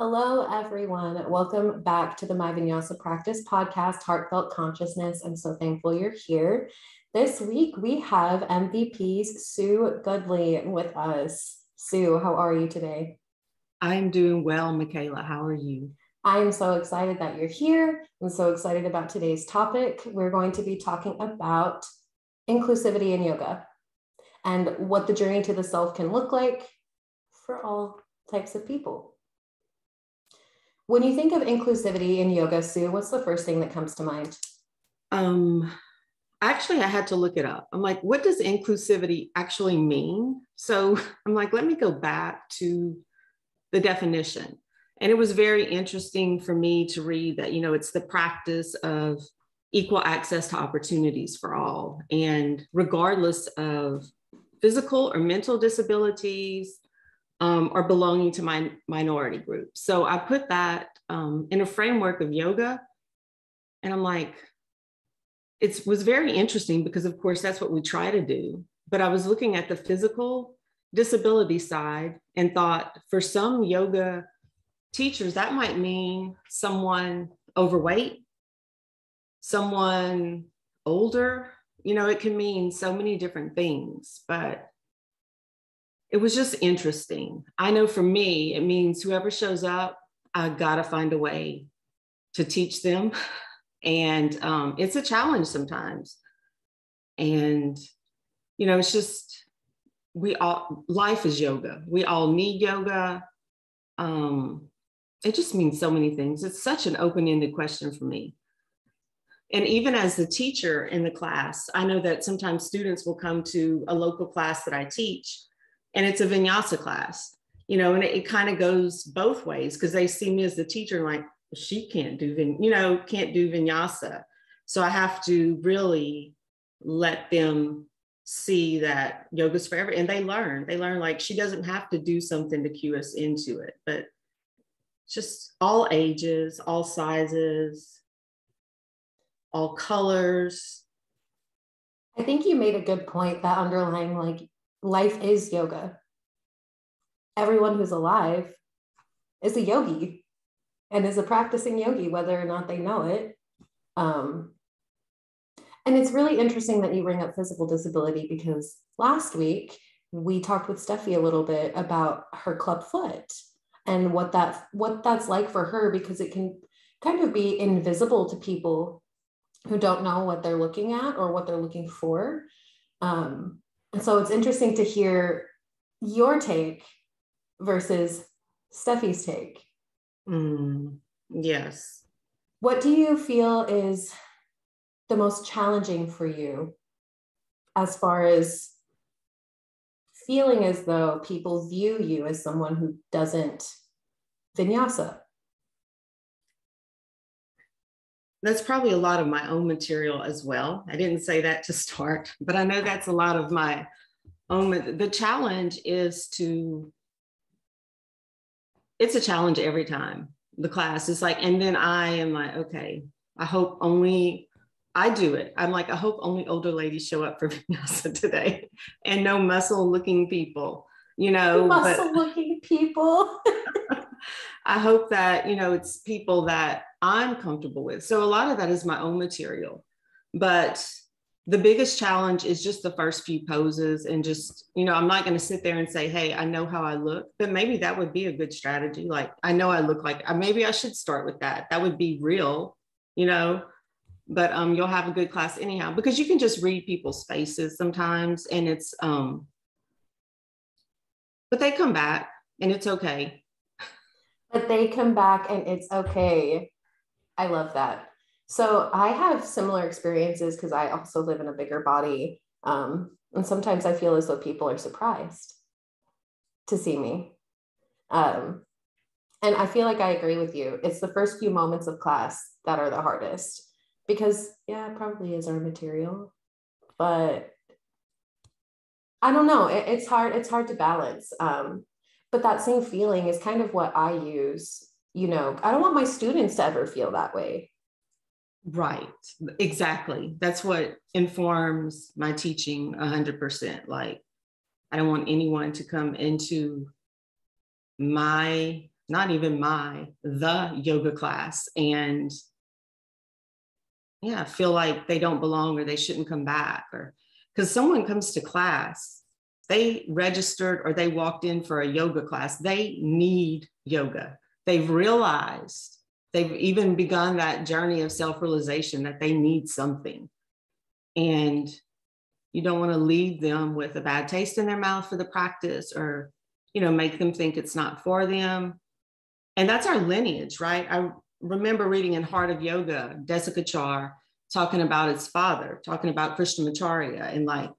Hello, everyone. Welcome back to the My Vinyasa Practice podcast, Heartfelt Consciousness. I'm so thankful you're here. This week, we have MVP's Sue Goodly with us. Sue, how are you today? I'm doing well, Micaela. How are you? I am so excited that you're here. I'm so excited about today's topic. We're going to be talking about inclusivity in yoga and what the journey to the self can look like for all types of people. When you think of inclusivity in yoga, Sue, what's the first thing that comes to mind? Um, actually, I had to look it up. I'm like, what does inclusivity actually mean? So I'm like, let me go back to the definition. And it was very interesting for me to read that, you know, it's the practice of equal access to opportunities for all. And regardless of physical or mental disabilities, um, or belonging to my minority group. So I put that um, in a framework of yoga. And I'm like, it was very interesting because, of course, that's what we try to do. But I was looking at the physical disability side and thought for some yoga teachers, that might mean someone overweight, someone older. You know, it can mean so many different things. But it was just interesting. I know for me, it means whoever shows up, I gotta find a way to teach them. And um, it's a challenge sometimes. And, you know, it's just, we all, life is yoga. We all need yoga. Um, it just means so many things. It's such an open ended question for me. And even as the teacher in the class, I know that sometimes students will come to a local class that I teach and it's a vinyasa class you know and it, it kind of goes both ways because they see me as the teacher and like she can't do vin- you know can't do vinyasa. So i have to really let them see that yoga's forever and they learn they learn like she doesn't have to do something to cue us into it but just all ages all sizes all colors. I think you made a good point that underlying like life is yoga. Everyone who's alive is a yogi and is a practicing yogi, whether or not they know it. Um, and it's really interesting that you bring up physical disability because last week we talked with Steffi a little bit about her club foot and what that what that's like for her because it can kind of be invisible to people who don't know what they're looking at or what they're looking for. Um, and so it's interesting to hear your take versus Steffi's take. Mm, yes. What do you feel is the most challenging for you as far as feeling as though people view you as someone who doesn't vinyasa? That's probably a lot of my own material as well. I didn't say that to start, but I know that's a lot of my own. The challenge is to, it's a challenge every time the class is like, and then I am like, okay, I hope only I do it. I'm like, I hope only older ladies show up for vinyasa today and no muscle looking people, you know. Muscle looking people. I hope that, you know, it's people that I'm comfortable with. So a lot of that is my own material. But the biggest challenge is just the first few poses and just, you know, I'm not going to sit there and say, hey, I know how I look, but maybe that would be a good strategy. Like, I know I look like, maybe I should start with that. That would be real, you know, but um, you'll have a good class anyhow because you can just read people's faces sometimes and it's, um, but they come back and it's okay. But they come back and it's okay. I love that. So I have similar experiences because I also live in a bigger body. Um, and sometimes I feel as though people are surprised to see me. Um, and I feel like I agree with you. It's the first few moments of class that are the hardest because, yeah, it probably is our material, but I don't know. It, it's hard. It's hard to balance. Um, but that same feeling is kind of what I use. You know, I don't want my students to ever feel that way. Right. Exactly. That's what informs my teaching 100%. Like, I don't want anyone to come into my not even my, the yoga class. And yeah, feel like they don't belong or they shouldn't come back. Or because someone comes to class, they registered or they walked in for a yoga class, they need yoga. They've realized, they've even begun that journey of self realization that they need something. And you don't want to leave them with a bad taste in their mouth for the practice or you know make them think it's not for them and that's our lineage right i remember reading in heart of yoga desikachar talking about its father talking about krishnamacharya and like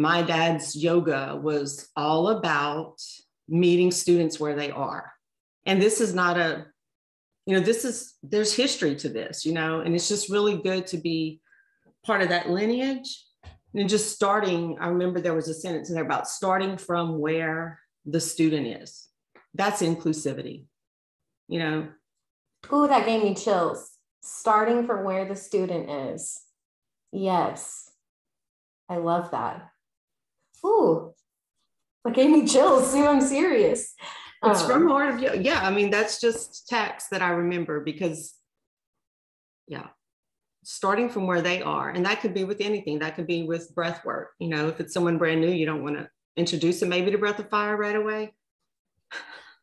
my dad's yoga was all about meeting students where they are and this is not a you know this is there's history to this you know and it's just really good to be part of that lineage and just starting, I remember there was a sentence in there about starting from where the student is. That's inclusivity, you know. Ooh, that gave me chills. Starting from where the student is. Yes. I love that. Ooh, that gave me chills. See, I'm serious. It's um, from Heart of Yoga. Yeah, I mean, that's just text that I remember because, yeah, starting from where they are. And that could be with anything. That could be with breath work. You know, if it's someone brand new, you don't want to introduce them maybe to breath of fire right away.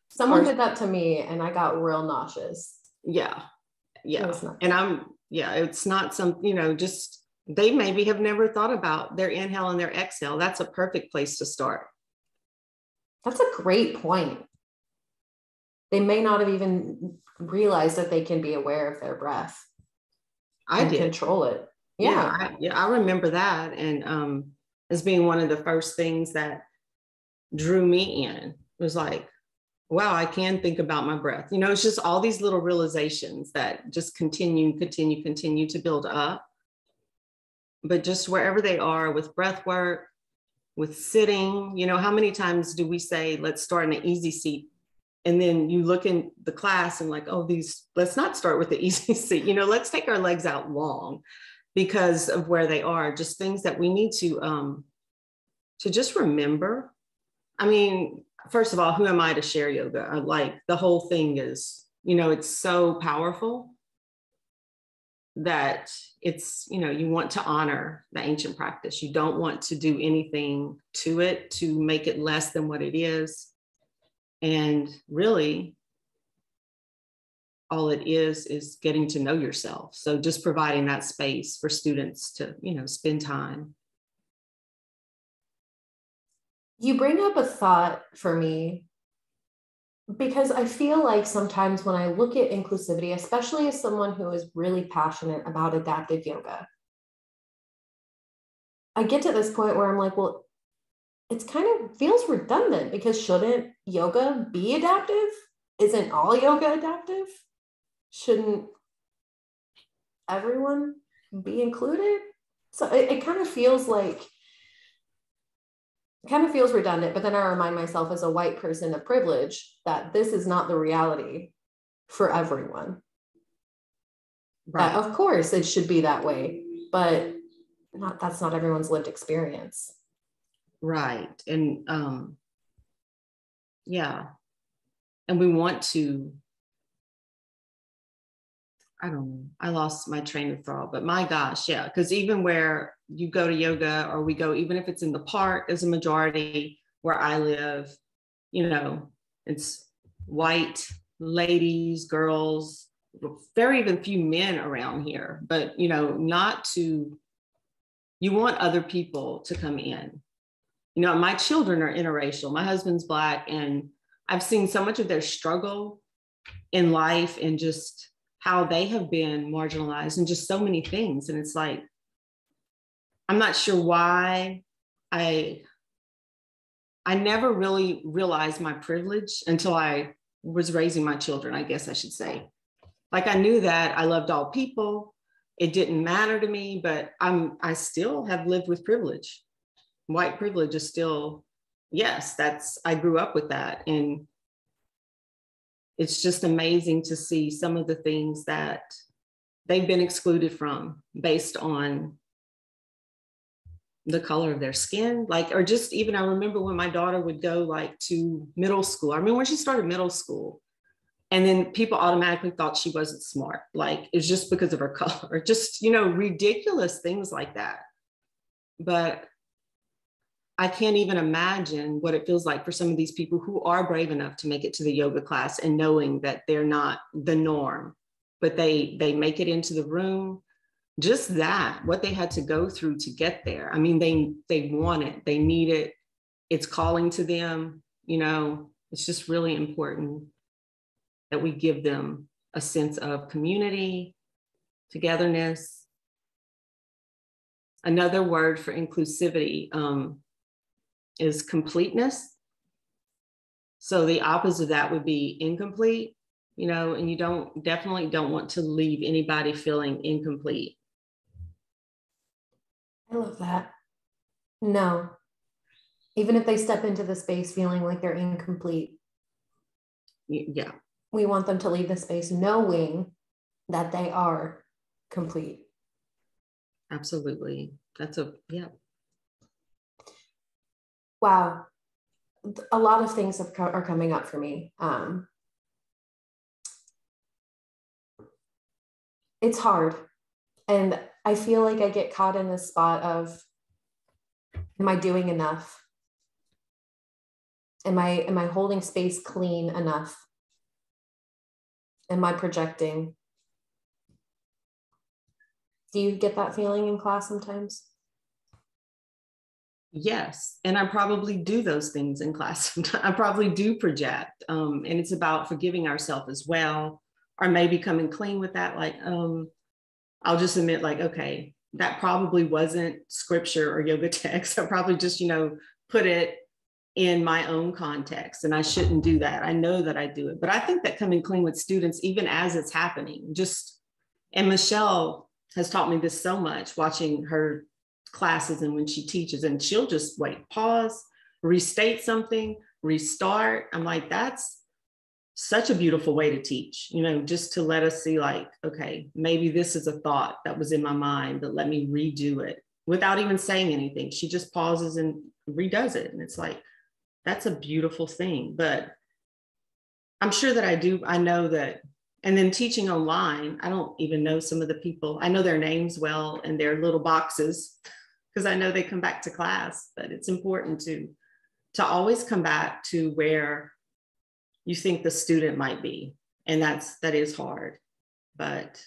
Someone or, did that to me and I got real nauseous. Yeah. Yeah. And I'm, yeah, it's not some, you know, just they maybe have never thought about their inhale and their exhale. That's a perfect place to start. That's a great point. They may not have even realized that they can be aware of their breath. I did control it. Yeah. Yeah I, yeah, I remember that. And um, as being one of the first things that drew me in it was like, wow, I can think about my breath. You know, it's just all these little realizations that just continue, continue, continue to build up. But just wherever they are with breath work, with sitting, you know, how many times do we say, let's start in an easy seat and then you look in the class and like oh these let's not start with the easy seat you know let's take our legs out long because of where they are just things that we need to um to just remember. I mean first of all who am i to share yoga? I like the whole thing is you know it's so powerful that it's you know you want to honor the ancient practice you don't want to do anything to it to make it less than what it is and really, all it is is getting to know yourself. So just providing that space for students to, you know, spend time. You bring up a thought for me because I feel like sometimes when I look at inclusivity, especially as someone who is really passionate about adaptive yoga, I get to this point where I'm like, well, it's kind of feels redundant because shouldn't yoga be adaptive? Isn't all yoga adaptive? Shouldn't everyone be included? So it, it kind of feels like kind of feels redundant, but then I remind myself as a white person of privilege that this is not the reality for everyone. Right. of course it should be that way, but not that's not everyone's lived experience. Right. And um, yeah. And we want to, I don't know, I lost my train of thought, but my gosh, yeah. Because even where you go to yoga or we go, even if it's in the park, as a majority where I live, you know, it's white ladies, girls, very even few men around here, but you know, not to you want other people to come in you know, my children are interracial. My husband's black, and I've seen so much of their struggle in life and just how they have been marginalized and just so many things. And it's like, I'm not sure why I I never really realized my privilege until I was raising my children, I guess I should say. Like I knew that I loved all people. It didn't matter to me, but I'm I still have lived with privilege white privilege is still yes that's i grew up with that and it's just amazing to see some of the things that they've been excluded from based on the color of their skin. Like or just even i remember when my daughter would go like to middle school. I mean when she started middle school and then people automatically thought she wasn't smart. Like it's just because of her color just you know ridiculous things like that. But i can't even imagine what it feels like for some of these people who are brave enough to make it to the yoga class and knowing that they're not the norm but they they make it into the room. Just that what they had to go through to get there. I mean they they want it. They need it. It's calling to them you know? It's just really important that we give them a sense of community, togetherness. Another word for inclusivity um, is completeness. So the opposite of that would be incomplete, you know, and you don't definitely don't want to leave anybody feeling incomplete. I love that. No. Even if they step into the space feeling like they're incomplete. Yeah we want them to leave the space knowing that they are complete. Absolutely. That's a, yeah. Wow. A lot of things have, are coming up for me. Um, it's hard. And I feel like I get caught in this spot of, am I doing enough? Am I, am I holding space clean enough? Am I projecting? Do you get that feeling in class sometimes? Yes. And I probably do those things in class. I probably do project. Um, and it's about forgiving ourselves as well, or maybe coming clean with that. Like, um, I'll just admit, like, okay, that probably wasn't scripture or yoga text. I probably just, you know, put it in my own context and i shouldn't do that i know that i do it but i think that coming clean with students even as it's happening just and michelle has taught me this so much watching her classes and when she teaches and she'll just wait pause restate something restart i'm like that's such a beautiful way to teach you know just to let us see like okay maybe this is a thought that was in my mind but let me redo it without even saying anything she just pauses and redoes it and it's like that's a beautiful thing. But I'm sure that I do, I know that, and then teaching online, I don't even know some of the people. I know their names well and their little boxes because I know they come back to class, but it's important to to always come back to where you think the student might be. And that's that is hard. But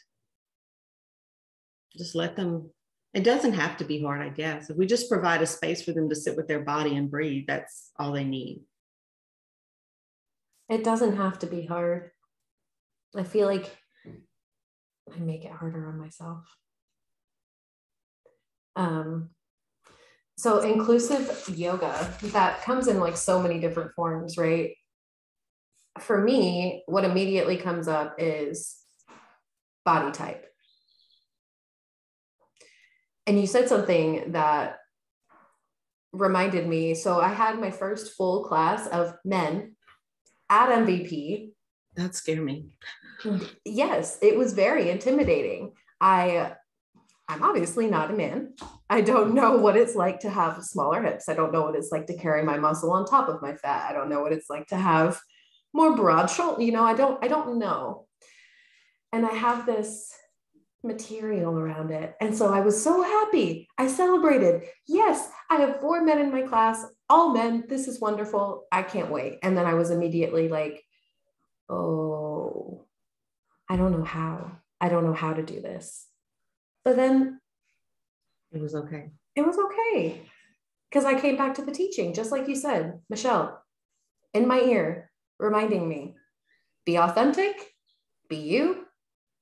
just let them it doesn't have to be hard, I guess. If we just provide a space for them to sit with their body and breathe, that's all they need. It doesn't have to be hard. I feel like I make it harder on myself. Um, so inclusive yoga that comes in like so many different forms, right? For me, what immediately comes up is body type and you said something that reminded me. So I had my first full class of men at MVP. That scared me. Yes, it was very intimidating. I I'm obviously not a man. I don't mm. know what it's like to have smaller hips. I don't know what it's like to carry my muscle on top of my fat. I don't know what it's like to have more broad shoulder. You know, I don't I don't know. And I have this material around it. And so I was so happy. I celebrated. Yes, I have four men in my class, all men. This is wonderful. I can't wait. And then I was immediately like, oh, I don't know how. I don't know how to do this. But then it was okay. It was okay. Because I came back to the teaching, just like you said, Michelle, in my ear, reminding me be authentic, be you,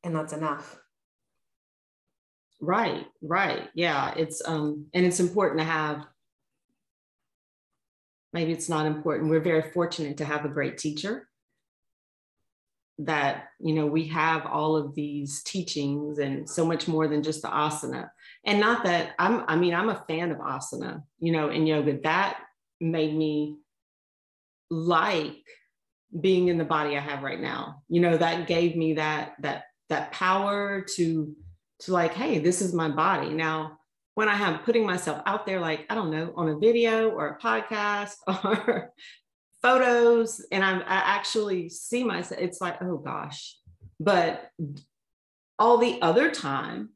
and that's enough. Right, right. Yeah, it's um and it's important to have maybe it's not important. We're very fortunate to have a great teacher that, you know, we have all of these teachings and so much more than just the asana. And not that I'm I mean, I'm a fan of asana, you know, in yoga. That made me like being in the body I have right now. You know, that gave me that that that power to to like, hey, this is my body. Now, when I have putting myself out there, like, I don't know, on a video or a podcast or photos and I'm, I actually see myself. It's like, oh gosh. But all the other time,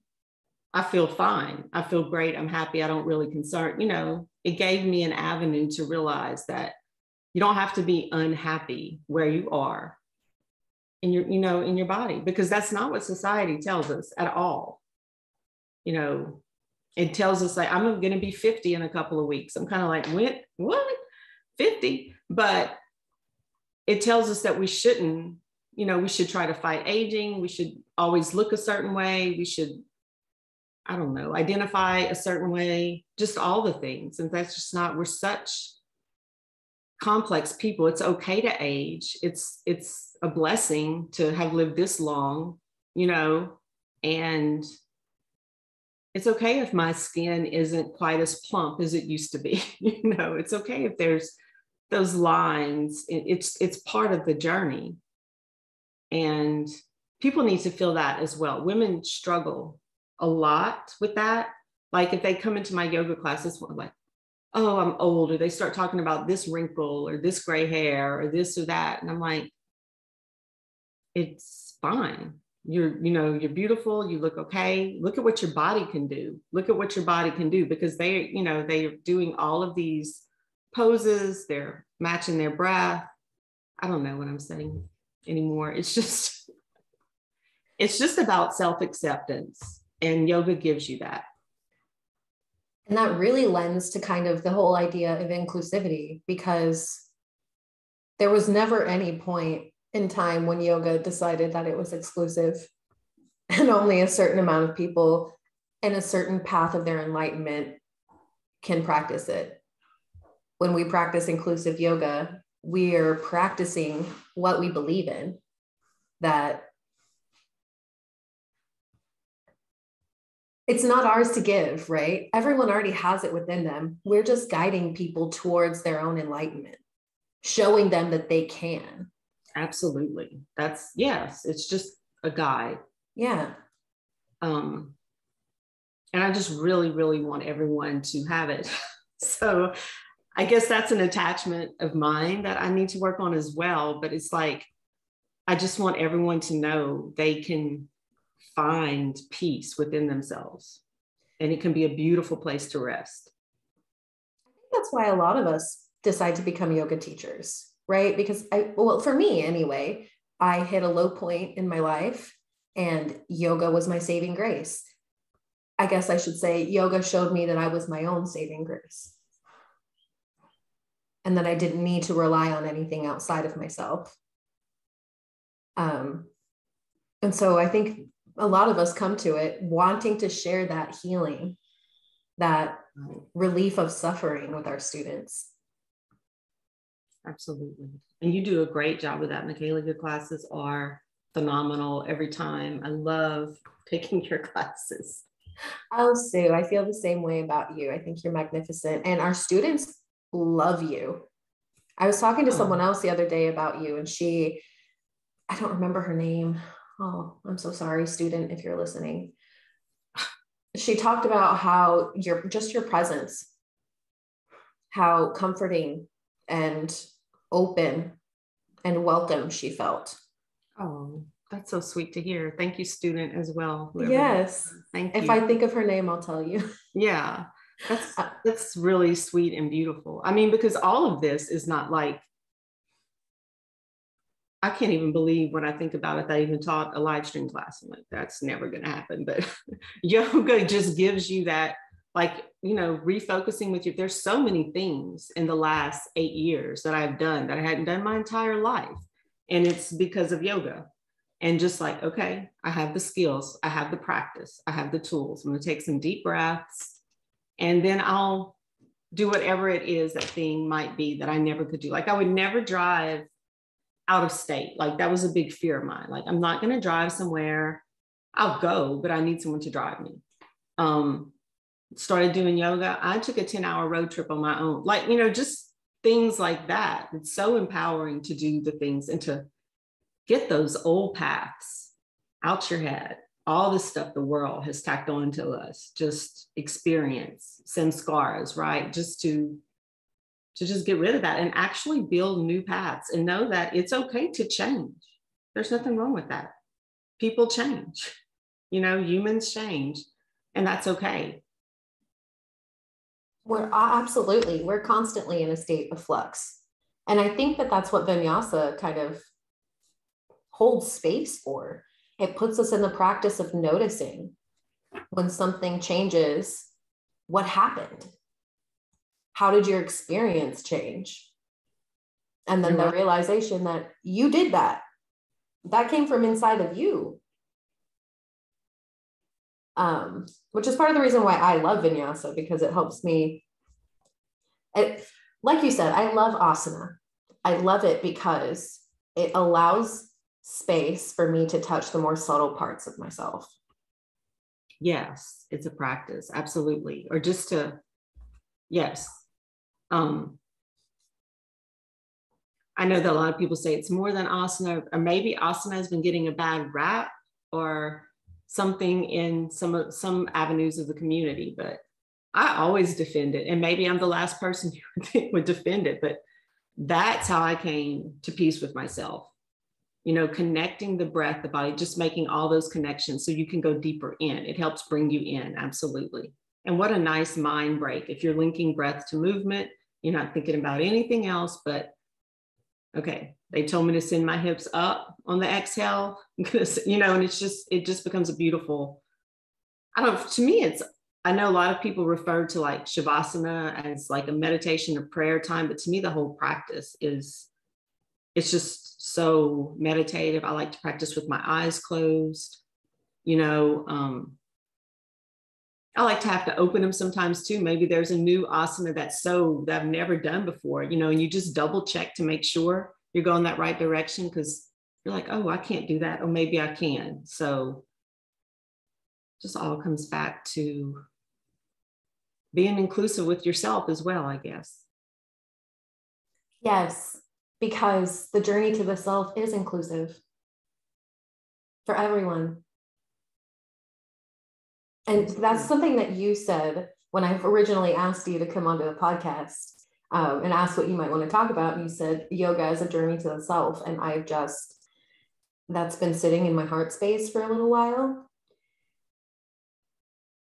I feel fine. I feel great. I'm happy. I don't really concern. You know, it gave me an avenue to realize that you don't have to be unhappy where you are in your, you know, in your body, because that's not what society tells us at all. You know, it tells us like I'm going to be 50 in a couple of weeks. I'm kind of like, what? What? 50? But it tells us that we shouldn't, you know, we should try to fight aging. We should always look a certain way. We should, I don't know, identify a certain way, just all the things. And that's just not, we're such complex people. It's okay to age. It's, it's a blessing to have lived this long, you know, and it's okay if my skin isn't quite as plump as it used to be you know it's okay if there's those lines it's it's part of the journey. And people need to feel that as well. Women struggle a lot with that. Like if they come into my yoga classes like oh i'm old or they start talking about this wrinkle or this gray hair or this or that. And i'm like it's fine. You're you know you're beautiful. You look okay. Look at what your body can do. Look at what your body can do. Because they you know they're doing all of these poses they're matching their breath. I don't know what i'm saying anymore. It's just it's just about self-acceptance and yoga gives you that. And that really lends to kind of the whole idea of inclusivity because there was never any point in time when yoga decided that it was exclusive and only a certain amount of people in a certain path of their enlightenment can practice it. When we practice inclusive yoga, we are practicing what we believe in that it's not ours to give, right? Everyone already has it within them. We're just guiding people towards their own enlightenment, showing them that they can. Absolutely. That's yes, it's just a guide. Yeah. Um and I just really really want everyone to have it. so I guess that's an attachment of mine that I need to work on as well, but it's like I just want everyone to know they can find peace within themselves and it can be a beautiful place to rest. I think that's why a lot of us decide to become yoga teachers right? Because I, well, for me anyway, I hit a low point in my life and yoga was my saving grace. I guess I should say yoga showed me that I was my own saving grace and that I didn't need to rely on anything outside of myself. Um, and so I think a lot of us come to it wanting to share that healing, that relief of suffering with our students. Absolutely. And you do a great job with that, Micaela. Your classes are phenomenal every time. I love taking your classes. Oh, Sue, I feel the same way about you. I think you're magnificent. And our students love you. I was talking to oh. someone else the other day about you, and she, I don't remember her name. Oh, I'm so sorry, student, if you're listening. She talked about how your just your presence, how comforting and open and welcome she felt. Oh, that's so sweet to hear. Thank you, student, as well. Yes. Thank you. If I think of her name, I'll tell you. Yeah. That's uh, that's really sweet and beautiful. I mean, because all of this is not like I can't even believe when I think about it that I even taught a live stream class. I'm like, that's never gonna happen. But yoga just gives you that like you know refocusing with you there's so many things in the last eight years that i've done that i hadn't done my entire life and it's because of yoga and just like okay i have the skills i have the practice i have the tools i'm going to take some deep breaths and then i'll do whatever it is that thing might be that i never could do like i would never drive out of state like that was a big fear of mine like i'm not going to drive somewhere i'll go but i need someone to drive me um started doing yoga, I took a 10 hour road trip on my own. Like, you know, just things like that. It's so empowering to do the things and to get those old paths out your head. All the stuff the world has tacked on to us, just experience, some scars, right? Just to to just get rid of that and actually build new paths and know that it's okay to change. There's nothing wrong with that. People change, you know, humans change, and that's okay. We're absolutely, we're constantly in a state of flux. And I think that that's what vinyasa kind of holds space for. It puts us in the practice of noticing when something changes, what happened? How did your experience change? And then the realization that you did that. That came from inside of you. Um, which is part of the reason why I love vinyasa because it helps me. It, like you said, I love asana. I love it because it allows space for me to touch the more subtle parts of myself. Yes, it's a practice, absolutely. Or just to, yes. Um, I know that a lot of people say it's more than asana, or maybe asana has been getting a bad rap or something in some some avenues of the community, but I always defend it. And maybe I'm the last person who would defend it, but that's how I came to peace with myself you know, connecting the breath, the body, just making all those connections so you can go deeper in. It helps bring you in, absolutely. And what a nice mind break. If you're linking breath to movement, you're not thinking about anything else but, okay, they told me to send my hips up on the exhale, you know, and it's just, it just becomes a beautiful, I don't, to me, it's, I know a lot of people refer to like Shavasana as like a meditation or prayer time, but to me, the whole practice is, it's just so meditative. I like to practice with my eyes closed. You know, um, I like to have to open them sometimes too. Maybe there's a new asana that's so that I've never done before, you know, and you just double check to make sure you're going that right direction because you're like, oh, I can't do that. Or maybe I can. So just all comes back to being inclusive with yourself as well, I guess. Yes because the journey to the self is inclusive for everyone. And that's something that you said when I originally asked you to come onto the podcast um, and asked what you might want to talk about. And you said yoga is a journey to the self. And I've just, that's been sitting in my heart space for a little while.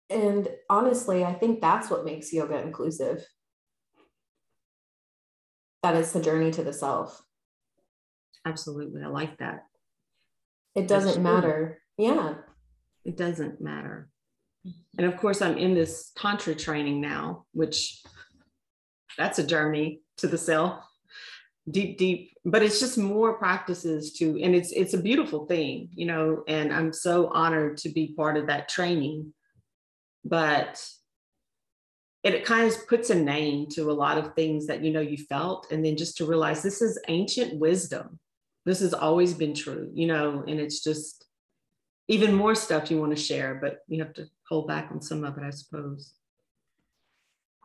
And honestly, I think that's what makes yoga inclusive that it's the journey to the self. Absolutely. I like that. It doesn't matter. Yeah. It doesn't matter. And of course, I'm in this Tantra training now, which that's a journey to the self deep deep but it's just more practices to and it's it's a beautiful thing you know and i'm so honored to be part of that training but it, it kind of puts a name to a lot of things that you know you felt and then just to realize this is ancient wisdom. This has always been true you know and it's just even more stuff you want to share but you have to hold back on some of it i suppose.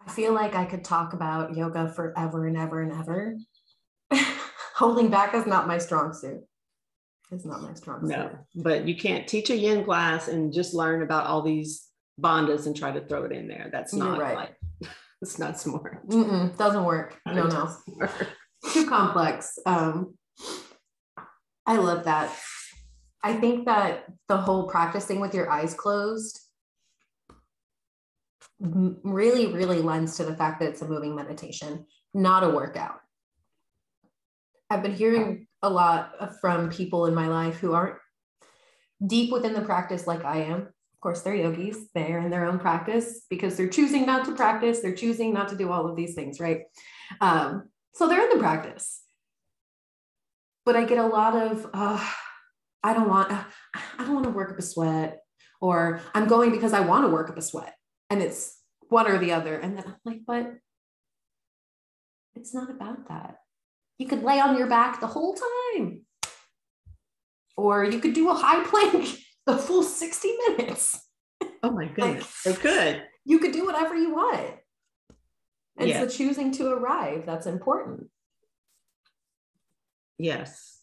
I feel like i could talk about yoga forever and ever and ever. Holding back is not my strong suit. It's not my strong suit. no but you can't teach a yin class and just learn about all these bandhas and try to throw it in there. That's not right. Like, it's not smart. Mm-mm, doesn't work. No, no. Too complex. Um, I love that. I think that the whole practicing with your eyes closed really, really lends to the fact that it's a moving meditation, not a workout. I've been hearing a lot from people in my life who aren't deep within the practice like I am course, they're yogis. They're in their own practice because they're choosing not to practice. They're choosing not to do all of these things, right? Um, so they're in the practice. But I get a lot of, uh, I don't want, uh, I don't want to work up a sweat, or I'm going because I want to work up a sweat, and it's one or the other. And then I'm like, but it's not about that. You could lay on your back the whole time, or you could do a high plank the full 60 minutes. Oh my goodness. like, could. You could do whatever you want. And yeah. so choosing to arrive, that's important. Yes,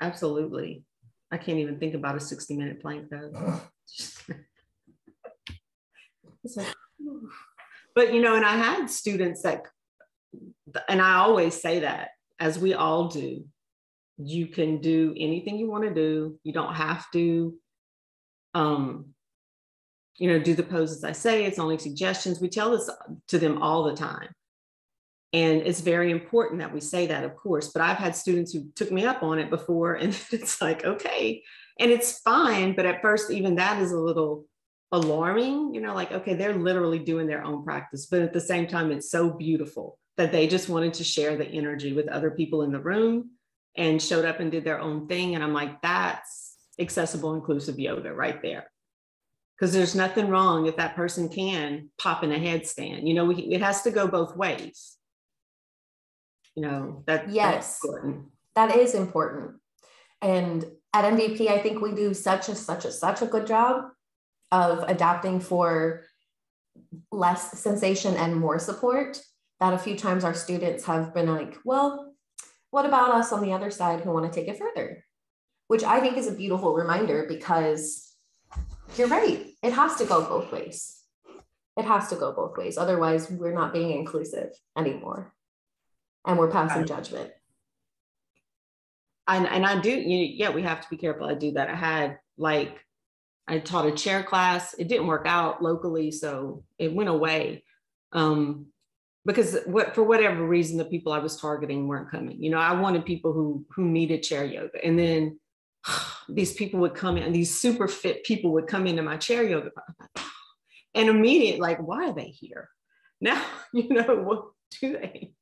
absolutely. I can't even think about a 60 minute plank though. but you know, and I had students that and I always say that, as we all do, you can do anything you want to do. You don't have to, um, you know, do the poses I say. It's only suggestions. We tell this to them all the time. And it's very important that we say that, of course. But I've had students who took me up on it before, and it's like, okay. And it's fine. But at first, even that is a little alarming, you know, like, okay, they're literally doing their own practice. But at the same time, it's so beautiful that they just wanted to share the energy with other people in the room and showed up and did their own thing. And I'm like, that's accessible, inclusive yoga right there. Because there's nothing wrong if that person can pop in a headstand. You know, we, it has to go both ways you know that yes important. that is important and at mvp i think we do such a such a such a good job of adapting for less sensation and more support that a few times our students have been like well what about us on the other side who want to take it further which i think is a beautiful reminder because you're right it has to go both ways it has to go both ways otherwise we're not being inclusive anymore and we're passing judgment. And, and I do, you, yeah, we have to be careful. I do that. I had like, I taught a chair class. It didn't work out locally, so it went away. Um, because what for whatever reason the people I was targeting weren't coming. You know, I wanted people who who needed chair yoga, and then these people would come in. These super fit people would come into my chair yoga, and immediate like, why are they here? Now you know what do they?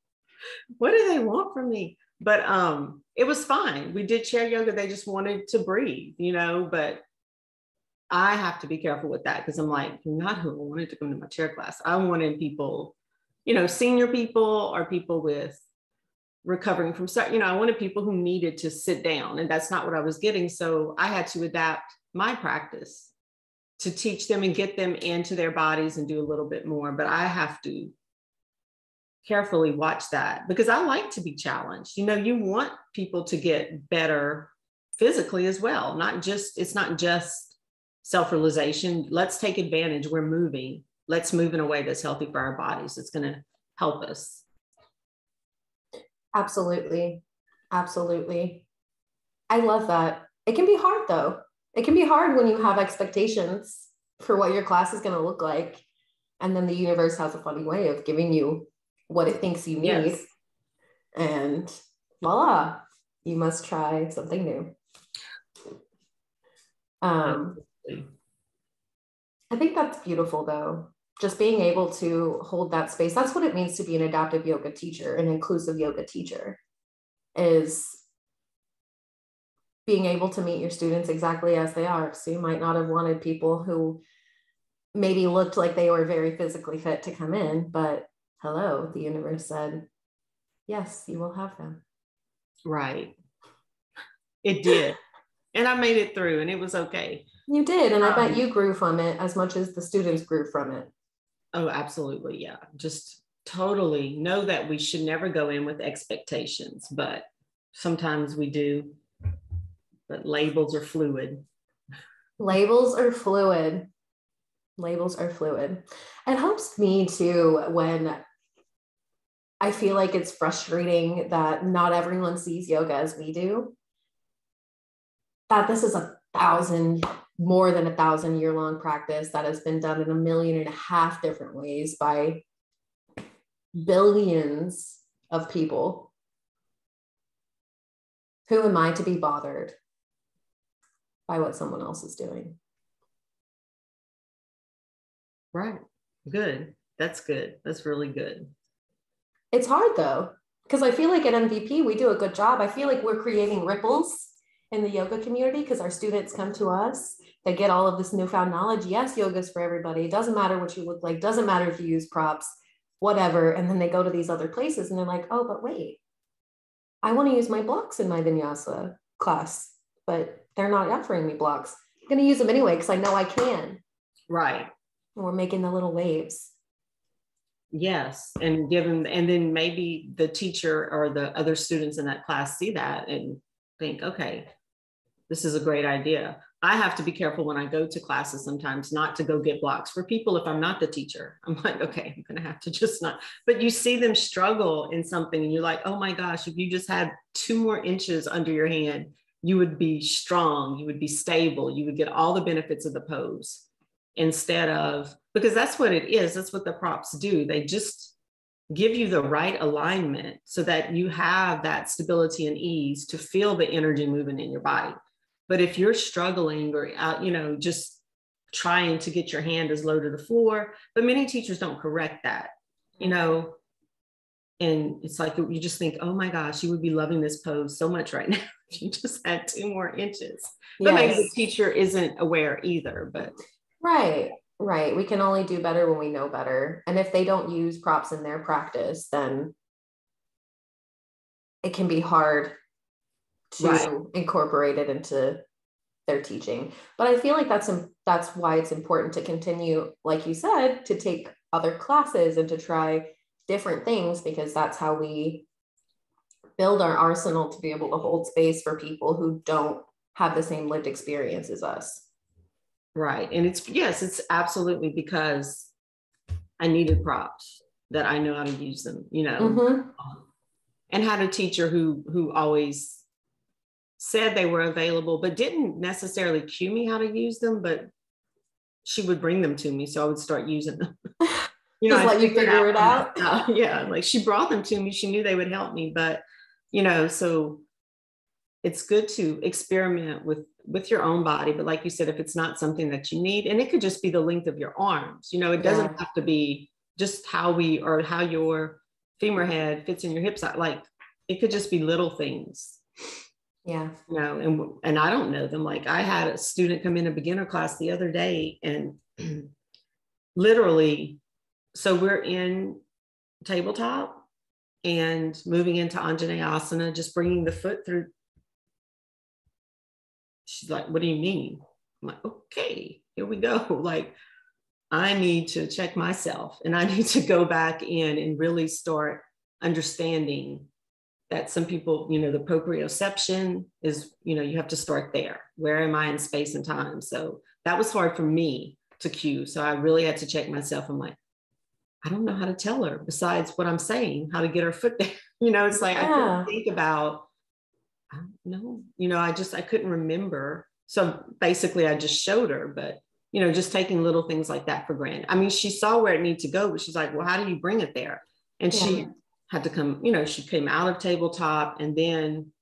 what do they want from me? But um, it was fine. We did chair yoga. They just wanted to breathe, you know, but I have to be careful with that because I'm like, not who I wanted to come to my chair class. I wanted people, you know, senior people or people with recovering from, you know, I wanted people who needed to sit down and that's not what I was getting. So I had to adapt my practice to teach them and get them into their bodies and do a little bit more. But I have to carefully watch that because I like to be challenged. You know, you want people to get better physically as well, not just, it's not just self realization. Let's take advantage. We're moving. Let's move in a way that's healthy for our bodies. It's going to help us. Absolutely. Absolutely. I love that. It can be hard though. It can be hard when you have expectations for what your class is going to look like. And then the universe has a funny way of giving you what it thinks you need. Yes. And voila, you must try something new. Um, I think that's beautiful though. Just being able to hold that space. That's what it means to be an adaptive yoga teacher, an inclusive yoga teacher, is being able to meet your students exactly as they are. So you might not have wanted people who maybe looked like they were very physically fit to come in, but hello, the universe said, yes, you will have them. Right. It did. and I made it through and it was okay. You did. And I bet um, you grew from it as much as the students grew from it. Oh, absolutely. Yeah. Just totally know that we should never go in with expectations, but sometimes we do. But labels are fluid. Labels are fluid. Labels are fluid. It helps me too when I feel like it's frustrating that not everyone sees yoga as we do. That this is a thousand, more than a thousand year long practice that has been done in a million and a half different ways by billions of people. Who am I to be bothered by what someone else is doing? Right. Good. That's good. That's really good. It's hard though, because I feel like at MVP, we do a good job. I feel like we're creating ripples in the yoga community because our students come to us. They get all of this newfound knowledge. Yes, yoga's for everybody. It doesn't matter what you look like, doesn't matter if you use props, whatever. And then they go to these other places and they're like, oh, but wait, I want to use my blocks in my vinyasa class, but they're not offering me blocks. I'm going to use them anyway because I know I can. Right. And we're making the little waves. Yes, and given and then maybe the teacher or the other students in that class see that and think, okay, this is a great idea. I have to be careful when I go to classes sometimes not to go get blocks for people if I'm not the teacher. I'm like, okay, I'm going to have to just not. But you see them struggle in something and you're like, oh my gosh, if you just had two more inches under your hand, you would be strong, you would be stable, you would get all the benefits of the pose instead of, because that's what it is. That's what the props do. They just give you the right alignment so that you have that stability and ease to feel the energy moving in your body but if you're struggling or out, you know, just trying to get your hand as low to the floor, but many teachers don't correct that, you mm-hmm. know. And it's like you just think, oh my gosh, you would be loving this pose so much right now if you just had two more inches. But yes. maybe the teacher isn't aware either. But right, right. We can only do better when we know better. And if they don't use props in their practice, then it can be hard to right. incorporate it into their teaching. But I feel like that's that's why it's important to continue, like you said, to take other classes and to try different things because that's how we build our arsenal to be able to hold space for people who don't have the same lived experience as us. Right. And it's yes, it's absolutely because I needed props that I know how to use them, you know. Mm-hmm. And had a teacher who who always said they were available, but didn't necessarily cue me how to use them, but she would bring them to me. So I would start using them. you know, Just let you figure it out. yeah. Like she brought them to me. She knew they would help me, but you know, so it's good to experiment with with your own body but like you said if it's not something that you need and it could just be the length of your arms you know it doesn't yeah. have to be just how we or how your femur head fits in your hips like it could just be little things yeah. You know, and and I don't know them. Like I had a student come in a beginner class the other day and literally, so we're in tabletop and moving into Anjaneyasana, just bringing the foot through. She's like, what do you mean? I'm like, okay, here we go. Like, I need to check myself and I need to go back in and really start understanding that some people, you know, the proprioception is, you know, you have to start there. Where am I in space and time? So that was hard for me to cue. So I really had to check myself. I'm like, I don't know how to tell her besides what I'm saying, how to get her foot there. You know, it's like yeah. I couldn't think about, I don't know, you know, I just I couldn't remember. So basically I just showed her, but you know, just taking little things like that for granted. I mean, she saw where it needed to go, but she's like, well, how do you bring it there? And yeah. she had to come, you know, she came out of tabletop and then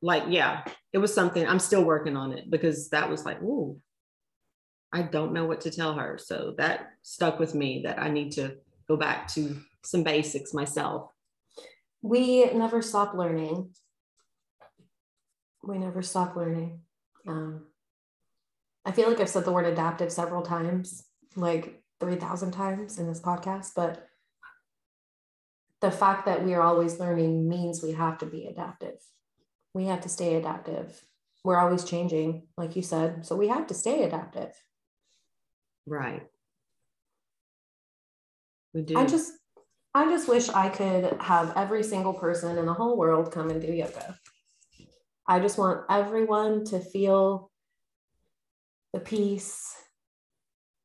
like, yeah, it was something I'm still working on it because that was like, ooh, I don't know what to tell her. So that stuck with me that I need to go back to some basics myself. We never stop learning. We never stop learning. Um, I feel like I've said the word adaptive several times, like 3,000 times in this podcast, but the fact that we are always learning means we have to be adaptive. We have to stay adaptive. We're always changing, like you said. So we have to stay adaptive. Right. We do. I just I just wish I could have every single person in the whole world come and do yoga. I just want everyone to feel the peace,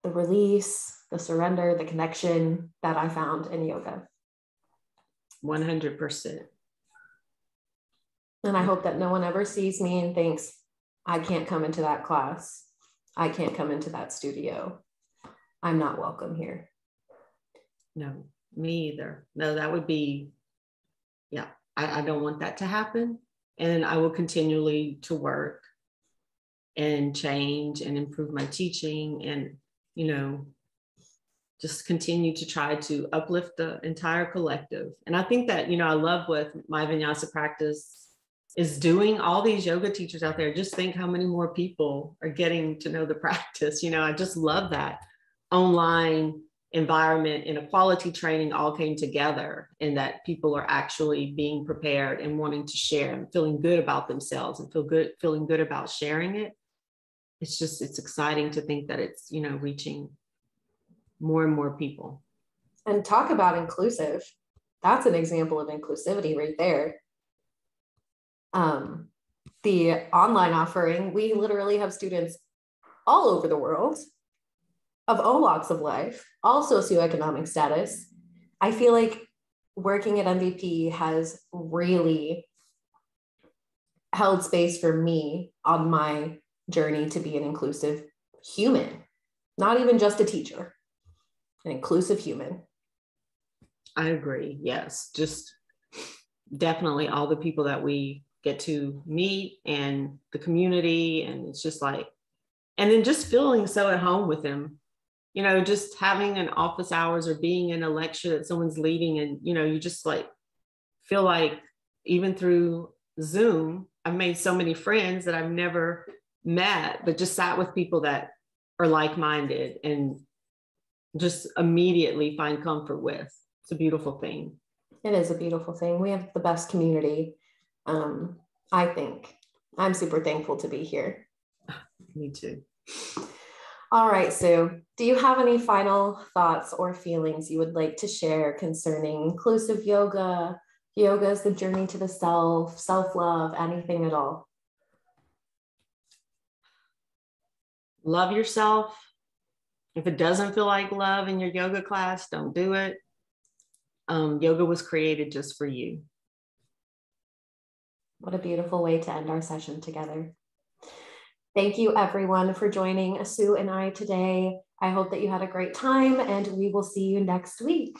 the release, the surrender, the connection that I found in yoga. 100%. And I hope that no one ever sees me and thinks, I can't come into that class. I can't come into that studio. I'm not welcome here. No, me either. No, that would be, yeah, I, I don't want that to happen. And I will continually to work and change and improve my teaching and, you know, just continue to try to uplift the entire collective. And I think that, you know, I love what my vinyasa practice is doing. All these yoga teachers out there, just think how many more people are getting to know the practice. You know, I just love that online environment and a quality training all came together and that people are actually being prepared and wanting to share and feeling good about themselves and feel good feeling good about sharing it it's just it's exciting to think that it's you know reaching more and more people. And talk about inclusive. That's an example of inclusivity right there. Um, the online offering, we literally have students all over the world of all walks of life, all socioeconomic status. I feel like working at MVP has really held space for me on my journey to be an inclusive human, not even just a teacher, an inclusive human. I agree. Yes. Just definitely all the people that we get to meet and the community. And it's just like, and then just feeling so at home with them, you know, just having an office hours or being in a lecture that someone's leading and, you know, you just like feel like even through Zoom, I've made so many friends that I've never met, but just sat with people that are like minded and just immediately find comfort with. It's a beautiful thing. It is a beautiful thing. We have the best community. Um, I think I'm super thankful to be here. Me too. All right, Sue, do you have any final thoughts or feelings you would like to share concerning inclusive yoga? Yoga is the journey to the self, self love, anything at all? Love yourself. If it doesn't feel like love in your yoga class, don't do it. Um, yoga was created just for you. What a beautiful way to end our session together. Thank you, everyone, for joining Sue and I today. I hope that you had a great time, and we will see you next week.